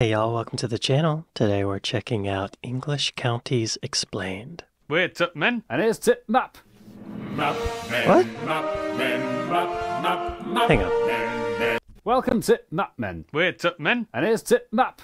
Hey y'all, welcome to the channel. Today we're checking out English Counties Explained. We're Tupmen. And here's Tip Map. What? Hang on. Welcome to Mapmen. We're Tupmen. And here's Tip Map.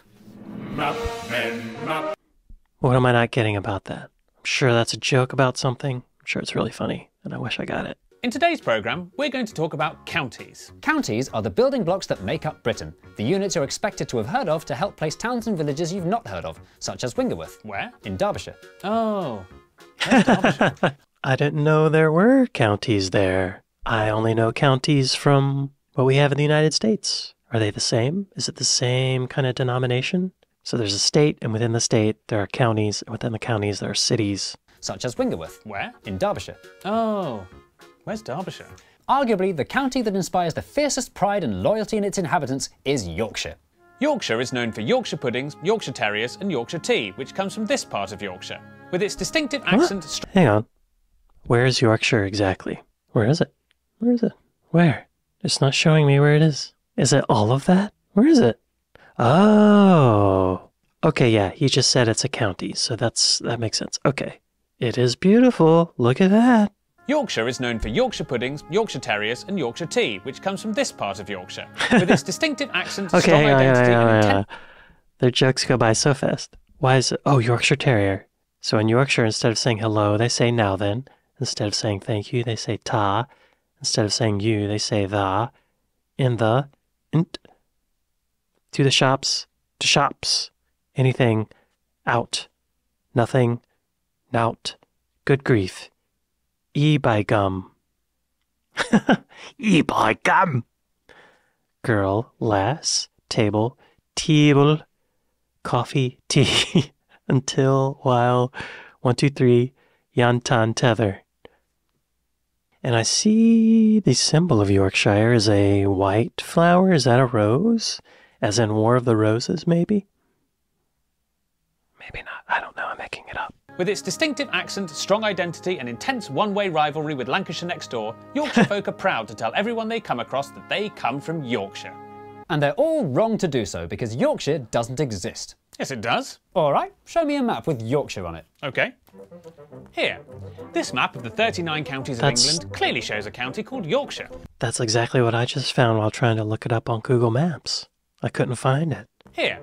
What am I not getting about that? I'm sure that's a joke about something. I'm sure it's really funny, and I wish I got it. In today's programme, we're going to talk about counties. Counties are the building blocks that make up Britain. The units you're expected to have heard of to help place towns and villages you've not heard of, such as Wingerworth. Where? In Derbyshire. Oh. Derbyshire? I didn't know there were counties there. I only know counties from what we have in the United States. Are they the same? Is it the same kind of denomination? So there's a state, and within the state, there are counties, and within the counties, there are cities. Such as Wingerworth. Where? In Derbyshire. Oh. Where's Derbyshire? Arguably, the county that inspires the fiercest pride and loyalty in its inhabitants is Yorkshire. Yorkshire is known for Yorkshire puddings, Yorkshire terriers, and Yorkshire tea, which comes from this part of Yorkshire. With its distinctive accent, Hang on. Where is Yorkshire exactly? Where is it? Where is it? Where? It's not showing me where it is. Is it all of that? Where is it? Oh. Okay, yeah, he just said it's a county, so that's that makes sense. Okay. It is beautiful. Look at that. Yorkshire is known for Yorkshire puddings, Yorkshire terriers, and Yorkshire tea, which comes from this part of Yorkshire. With its distinctive accent, Okay, strong hang on, hang on, identity, on, and intent. Their jokes go by so fast. Why is it? Oh, Yorkshire Terrier. So in Yorkshire, instead of saying hello, they say now then. Instead of saying thank you, they say ta. Instead of saying you, they say the. In the. Int. To the shops. To shops. Anything. Out. Nothing. Nout. Good grief. E by gum. e by gum girl, lass, table, table, coffee, tea, until, while, one, two, three, yantan tether. And I see the symbol of Yorkshire is a white flower. Is that a rose? As in War of the Roses, maybe? Maybe not. I don't know. I'm making it up. With its distinctive accent, strong identity, and intense one way rivalry with Lancashire next door, Yorkshire folk are proud to tell everyone they come across that they come from Yorkshire. And they're all wrong to do so because Yorkshire doesn't exist. Yes, it does. Alright, show me a map with Yorkshire on it. Okay. Here, this map of the 39 counties of England clearly shows a county called Yorkshire. That's exactly what I just found while trying to look it up on Google Maps. I couldn't find it. Here,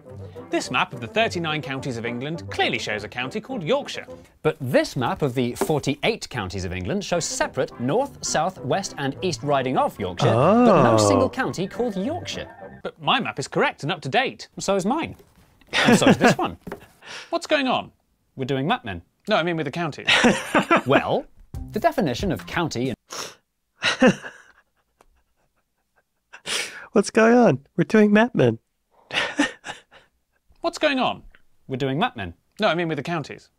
this map of the 39 counties of England clearly shows a county called Yorkshire. But this map of the 48 counties of England shows separate north, south, west, and east riding of Yorkshire, but no Oh. single county called Yorkshire. But my map is correct and up to date. So is mine. And so is this one. What's going on? We're doing mapmen. No, I mean with the counties. Well, the definition of county What's going on? We're doing Map Men. What's going on? we're doing mapmen. No, I mean with the counties.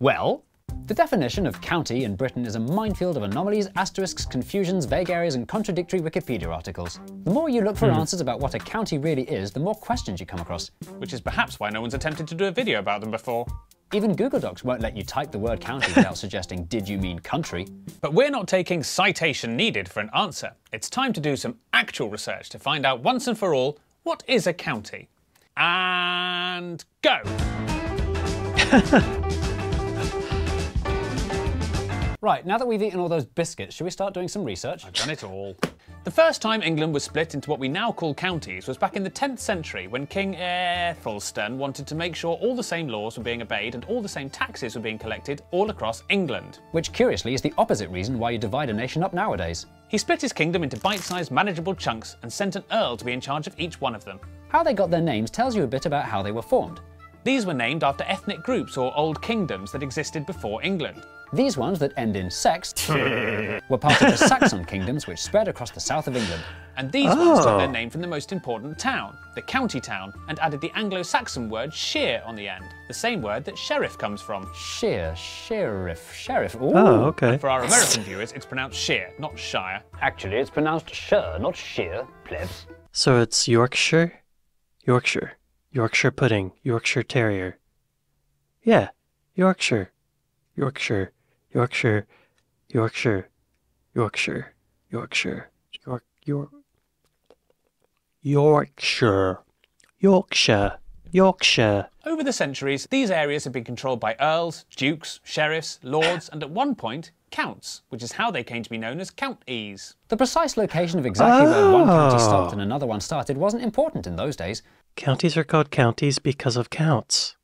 Well, the definition of county in Britain is a minefield of anomalies, asterisks, confusions, vague areas, and contradictory Wikipedia articles. The more you look for hmm. answers about what a county really is, the more questions you come across. Which is perhaps why no one's attempted to do a video about them before. Even Google Docs won't let you type the word county without suggesting, did you mean country? But we're not taking citation needed for an answer. It's time to do some actual research to find out once and for all what is a county. And go! Right, now that we've eaten all those biscuits, should we start doing some research? I've done it all. The first time England was split into what we now call counties was back in the 10th century when King Aethelstan wanted to make sure all the same laws were being obeyed and all the same taxes were being collected all across England. Which, curiously, is the opposite reason why you divide a nation up nowadays. He split his kingdom into bite sized, manageable chunks and sent an earl to be in charge of each one of them. How they got their names tells you a bit about how they were formed. These were named after ethnic groups or old kingdoms that existed before England. These ones that end in sex were part of the Saxon kingdoms which spread across the south of England. And these ones took Oh. their name from the most important town, the county town, and added the Anglo Saxon word shire on the end, the same word that sheriff comes from. Sheer, sheriff, sheriff. Oh, Ooh. Oh, okay. For our American viewers, it's pronounced shire, not shire. Actually, it's pronounced shire, not sheer, plebs. So it's Yorkshire? Yorkshire. Yorkshire pudding. Yorkshire Terrier. Yeah, Yorkshire. Yorkshire. Yorkshire. Yorkshire. Yorkshire. Yorkshire. York. York. Yorkshire. Yorkshire. Yorkshire. Over the centuries, these areas have been controlled by earls, dukes, sheriffs, lords, and at one point, counts, which is how they came to be known as counties. The precise location of exactly where one county Oh. stopped ah. and another one started wasn't important in those days. Counties are called counties because of counts.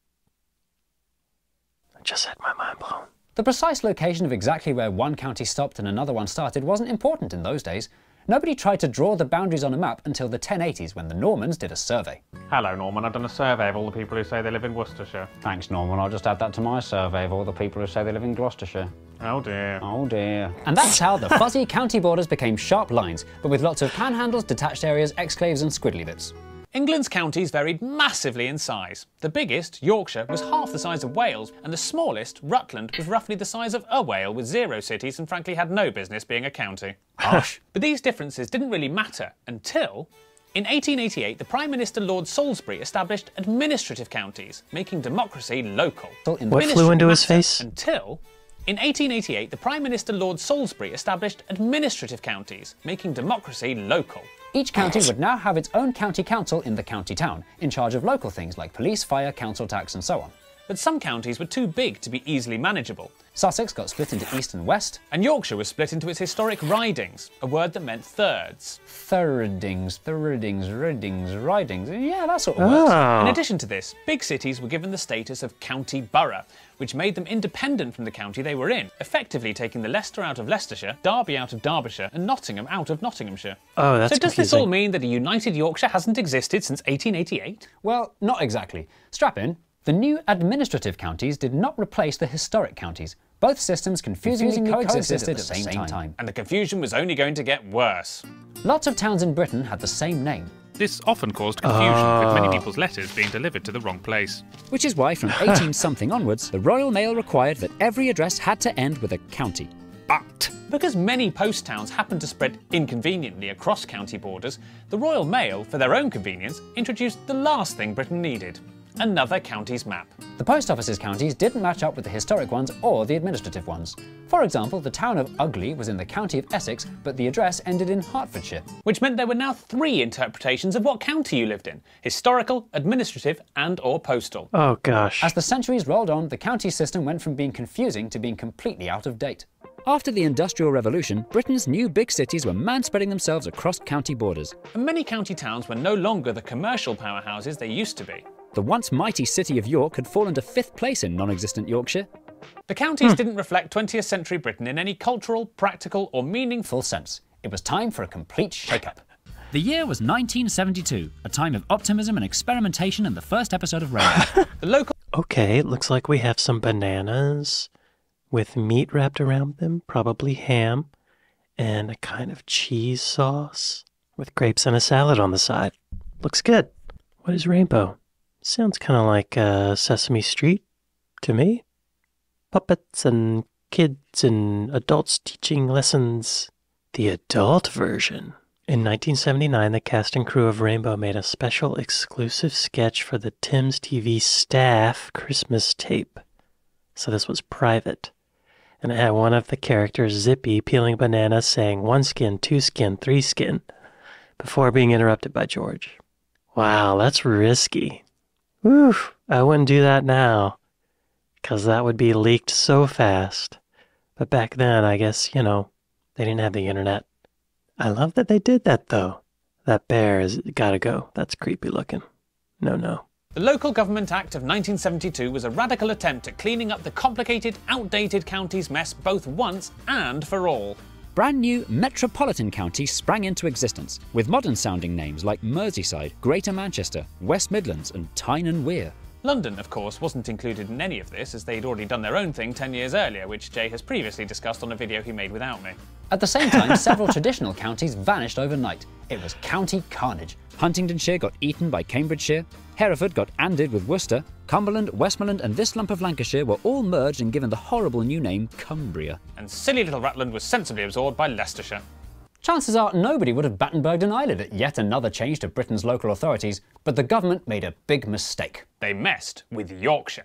I just had my mind blown. The precise location of exactly where one county stopped and another one started wasn't important in those days. Nobody tried to draw the boundaries on a map until the 1080s when the Normans did a survey. Hello, Norman. I've done a survey of all the people who say they live in Worcestershire. Thanks, Norman. I'll just add that to my survey of all the people who say they live in Gloucestershire. Oh dear. Oh dear. And that's how the fuzzy county borders became sharp lines, but with lots of panhandles, detached areas, exclaves, and squiddly bits. England's counties varied massively in size. The biggest, Yorkshire, was half the size of Wales, and the smallest, Rutland, was roughly the size of a Wale with zero cities and frankly had no business being a county. Harsh. But these differences didn't really matter until. In 1888, the Prime Minister Lord Salisbury established administrative counties, making democracy local. What flew into his face? Until. In 1888, the Prime Minister Lord Salisbury established administrative counties, making democracy local. Each county would now have its own county council in the county town, in charge of local things like police, fire, council tax, and so on. But some counties were too big to be easily manageable, Sussex got split into east and west. and Yorkshire was split into its historic ridings, a word that meant thirds. Thirdings, thirdings, riddings, ridings. Yeah, that sort of works. Oh. In addition to this, big cities were given the status of county borough, which made them independent from the county they were in, effectively taking the Leicester out of Leicestershire, Derby out of Derbyshire, and Nottingham out of Nottinghamshire. Oh, that's so does this all mean that a united Yorkshire hasn't existed since 1888? Well, not exactly. Strap in. The new administrative counties did not replace the historic counties. Both systems confusingly, Confusingly coexisted, coexisted at the same, time. And the confusion was only going to get worse. Lots of towns in Britain had the same name, This often caused confusion, with many ah. people's letters being delivered to the wrong place. Which is why from 18 something onwards, the Royal Mail required that every address had to end with a county. But Because many post towns happened to spread inconveniently across county borders, the Royal Mail, for their own convenience, introduced the last thing Britain needed another county's map. The post office's counties didn't match up with the historic ones or the administrative ones. For example, the town of Ugley was in the county of Essex, but the address ended in Hertfordshire. Which meant there were now three interpretations of what county you lived in historical, administrative, and or postal. Oh gosh. As the centuries rolled on, the county system went from being confusing to being completely out of date. After the Industrial Revolution, Britain's new big cities were man-spreading themselves across county borders. And many county towns were no longer the commercial powerhouses they used to be. The once mighty city of York had fallen to fifth place in non-existent Yorkshire. The counties hmm. didn't reflect 20th century Britain in any cultural, practical, or meaningful sense. It was time for a complete shake-up. The year was 1972, a time of optimism and experimentation in the first episode of Rainbow. The local Okay, it looks like we have some bananas with meat wrapped around them, probably ham, and a kind of cheese sauce with grapes and a salad on the side. Looks good. What is rainbow? Sounds kind of like uh, Sesame Street to me. Puppets and kids and adults teaching lessons. The adult version. In 1979, the cast and crew of Rainbow made a special exclusive sketch for the Thames TV staff Christmas tape. So this was private. And it had one of the characters, Zippy, peeling bananas, saying one skin, two skin, three skin, before being interrupted by George. Wow, that's risky. Whew, I wouldn't do that now, 'cause that would be leaked so fast. But back then, I guess, you know, they didn't have the internet. I love that they did that, though. That bear has gotta go. That's creepy looking. No, no. The Local Government Act of 1972 was a radical attempt at cleaning up the complicated, outdated counties mess both once and for all. Brand new metropolitan counties sprang into existence, with modern sounding names like Merseyside, Greater Manchester, West Midlands, and Tyne and Wear. London, of course, wasn't included in any of this as they'd already done their own thing 10 years earlier, which Jay has previously discussed on a video he made without me. At the same time, several traditional counties vanished overnight. It was county carnage. Huntingdonshire got eaten by Cambridgeshire, Hereford got anded with Worcester, Cumberland, Westmorland, and this lump of Lancashire were all merged and given the horrible new name Cumbria. And silly little Rutland was sensibly absorbed by Leicestershire. Chances are nobody would have Battenberged an eyelid at yet another change to Britain's local authorities, but the government made a big mistake. They messed with Yorkshire.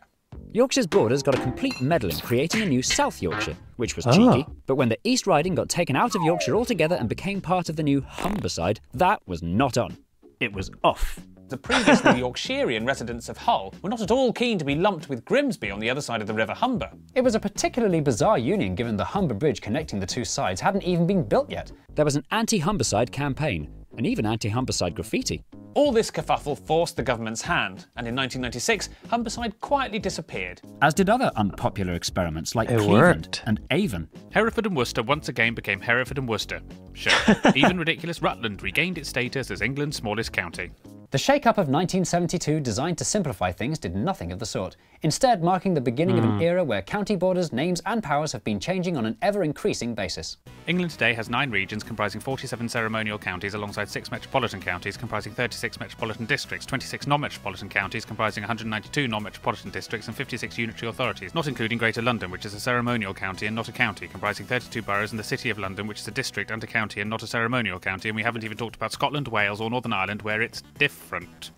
Yorkshire's borders got a complete meddling, creating a new South Yorkshire, which was Oh. cheeky. But when the East Riding got taken out of Yorkshire altogether and became part of the new Humberside, that was not on. It was off. The previous previously Yorkshirean residents of Hull were not at all keen to be lumped with Grimsby on the other side of the River Humber. It was a particularly bizarre union given the Humber Bridge connecting the two sides hadn't even been built yet. There was an anti Humberside campaign, and even anti Humberside graffiti. All this kerfuffle forced the government's hand, and in 1996, Humberside quietly disappeared. As did other unpopular experiments like It Cleveland worked. and Avon. Hereford and Worcester once again became Hereford and Worcester. Sure, even ridiculous Rutland regained its status as England's smallest county. The shake-up of 1972, designed to simplify things, did nothing of the sort, instead marking the beginning of an hmm. era where county borders, names and powers have been changing on an ever-increasing basis. England today has nine regions comprising 47 ceremonial counties alongside six metropolitan counties comprising 36 metropolitan districts, 26 non-metropolitan counties comprising 192 non-metropolitan districts and 56 unitary authorities, not including Greater London, which is a ceremonial county and not a county, comprising 32 boroughs and the City of London, which is a district and a county and not a ceremonial county, and we haven't even talked about Scotland, Wales or Northern Ireland where it's different.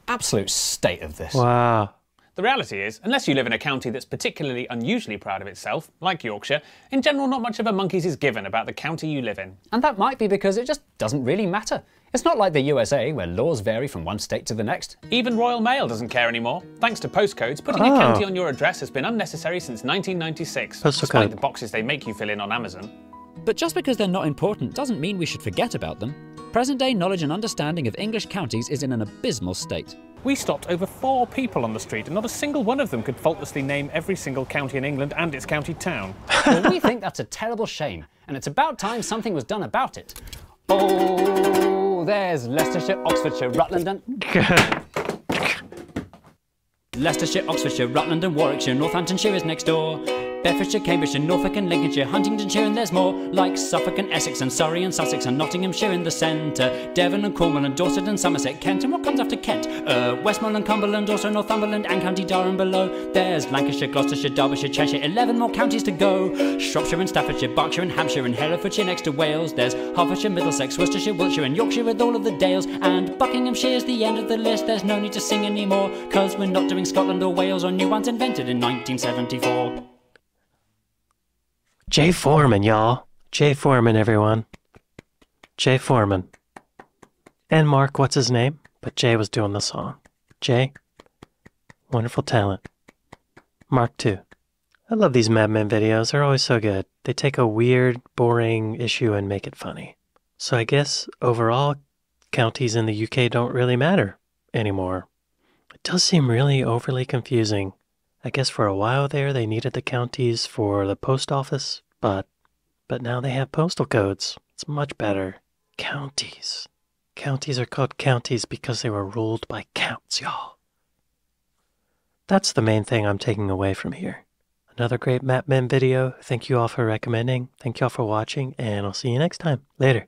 Absolute state of this. Wow. The reality is, unless you live in a county that's particularly unusually proud of itself, like Yorkshire, in general not much of a monkeys is given about the county you live in. And that might be because it just doesn't really matter. It's not like the USA, where laws vary from one state to the next. Even Royal Mail doesn't care anymore. Thanks to postcodes, putting Oh. a ah. county on your address has been unnecessary since 1996, Postal despite code. the boxes they make you fill in on Amazon. But just because they're not important doesn't mean we should forget about them. Present day knowledge and understanding of English counties is in an abysmal state. We stopped over four people on the street, and not a single one of them could faultlessly name every single county in England and its county town. well, we think that's a terrible shame, and it's about time something was done about it. Oh, there's Leicestershire, Oxfordshire, Rutland, and Leicestershire, Oxfordshire, Rutland and Warwickshire, Northamptonshire is next door. Bedfordshire, Cambridgeshire, Norfolk and Lincolnshire, Huntingdonshire and there's more, like Suffolk and Essex and Surrey and Sussex and Nottinghamshire in the centre, Devon and Cornwall and Dorset and Somerset, Kent and what comes after Kent? Uh, Westmorland, Cumberland, also Northumberland and County Durham below. There's Lancashire, Gloucestershire, Derbyshire, Cheshire, 11 more counties to go. Shropshire and Staffordshire, Berkshire and Hampshire and Herefordshire next to Wales. There's Hertfordshire, Middlesex, Worcestershire, Wiltshire and Yorkshire with all of the Dales. And Buckinghamshire's the end of the list, there's no need to sing anymore, cause we're not doing Scotland or Wales or new ones invented in 1974. Jay Foreman, y'all. Jay Foreman, everyone. Jay Foreman. And Mark, what's his name? But Jay was doing the song. Jay, wonderful talent. Mark, too. I love these Map Men videos. They're always so good. They take a weird, boring issue and make it funny. So I guess overall, counties in the UK don't really matter anymore. It does seem really overly confusing. I guess for a while there they needed the counties for the post office, but but now they have postal codes. It's much better. Counties. Counties are called counties because they were ruled by counts, y'all. That's the main thing I'm taking away from here. Another great Map Men video. Thank you all for recommending. Thank you all for watching, and I'll see you next time. Later.